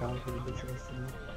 sounds the interesting.